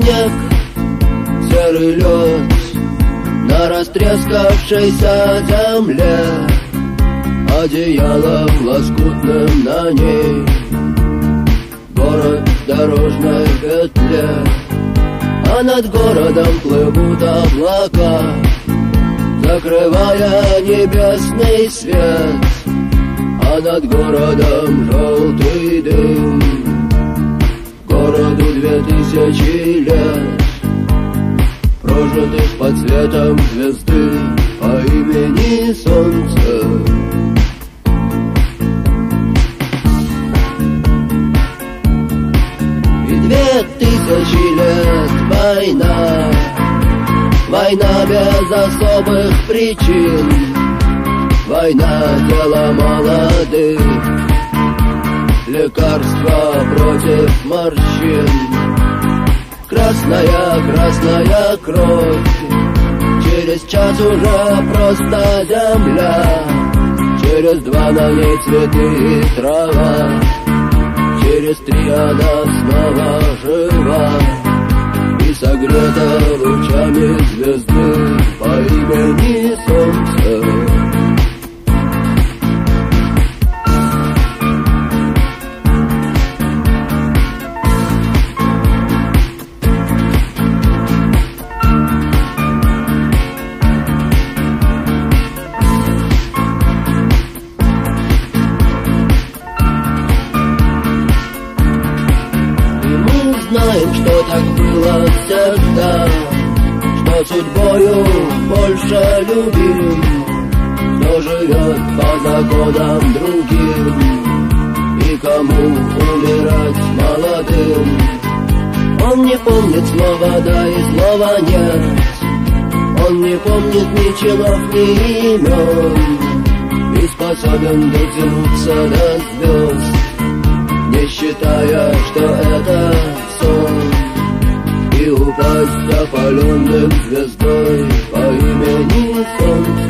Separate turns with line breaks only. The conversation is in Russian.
снег, серый лед На растрескавшейся земле. Одеялом лоскутным на ней Город в дорожной петле. А над городом плывут облака Закрывая небесный свет. А над городом желтый дым Городу две тысячи лет Прожитых под светом звезды По имени Солнце. Две тысячи лет война Война без особых причин Война дело молодых Лекарства против морщин. Красная, красная кровь. Через час уже просто земля. Через два на ней цветы и трава. Через три она снова жива. И согрета лучами звезды По имени Солнце знаем, что так было всегда. Что судьбою больше любим Кто живет по законам другим. И кому умирать молодым. Он не помнит слова да и слова нет. Он не помнит ни чинов, ни имен. И способен дотянуться до звезд. Не считая, что это я полюбил звездой по имени Солнце.